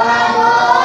Amor.